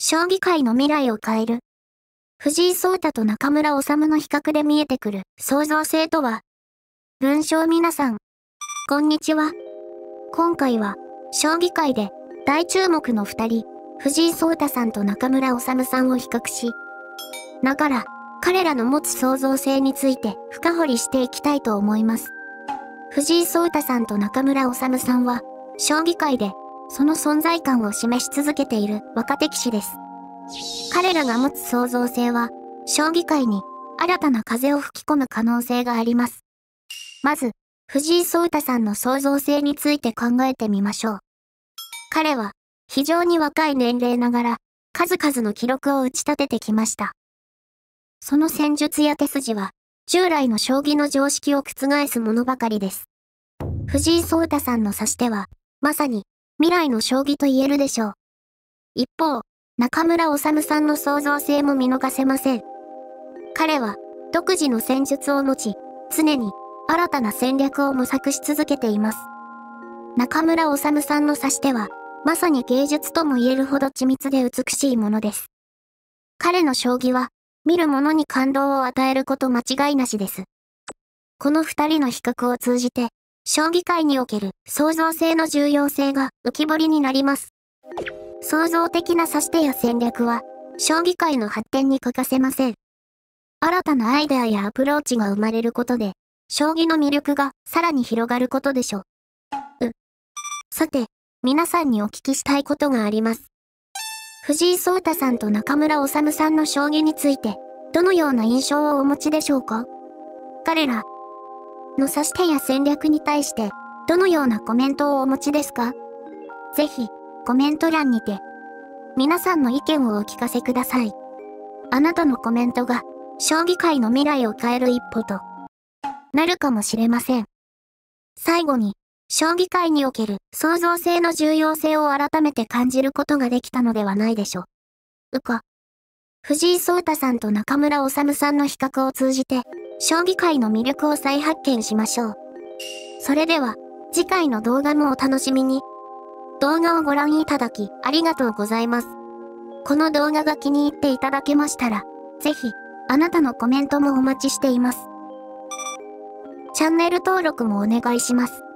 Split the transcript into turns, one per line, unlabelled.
将棋界の未来を変える。藤井聡太と中村治の比較で見えてくる創造性とは？文章皆さん、こんにちは。今回は、将棋界で大注目の二人、藤井聡太さんと中村治さんを比較し、ながら、彼らの持つ創造性について深掘りしていきたいと思います。藤井聡太さんと中村治さんは、将棋界でその存在感を示し続けている若手棋士です。彼らが持つ創造性は、将棋界に新たな風を吹き込む可能性があります。まず、藤井聡太さんの創造性について考えてみましょう。彼は、非常に若い年齢ながら、数々の記録を打ち立ててきました。その戦術や手筋は、従来の将棋の常識を覆すものばかりです。藤井聡太さんの指し手は、まさに、未来の将棋と言えるでしょう。一方、中村治さんの創造性も見逃せません。彼は、独自の戦術を持ち、常に、新たな戦略を模索し続けています。中村治さんの指し手は、まさに芸術とも言えるほど緻密で美しいものです。彼の将棋は、見る者に感動を与えること間違いなしです。この二人の比較を通じて、将棋界における創造性の重要性が浮き彫りになります。創造的な指し手や戦略は、将棋界の発展に欠かせません。新たなアイデアやアプローチが生まれることで、将棋の魅力がさらに広がることでしょう。う。さて、皆さんにお聞きしたいことがあります。藤井聡太さんと中村治さんの将棋について、どのような印象をお持ちでしょうか？彼ら、の指し手や戦略に対して、どのようなコメントをお持ちですか？ぜひ、コメント欄にて、皆さんの意見をお聞かせください。あなたのコメントが、将棋界の未来を変える一歩と、なるかもしれません。最後に、将棋界における創造性の重要性を改めて感じることができたのではないでしょう。うか。藤井聡太さんと中村治さんの比較を通じて、将棋界の魅力を再発見しましょう。それでは、次回の動画もお楽しみに。動画をご覧いただき、ありがとうございます。この動画が気に入っていただけましたら、ぜひ、あなたのコメントもお待ちしています。チャンネル登録もお願いします。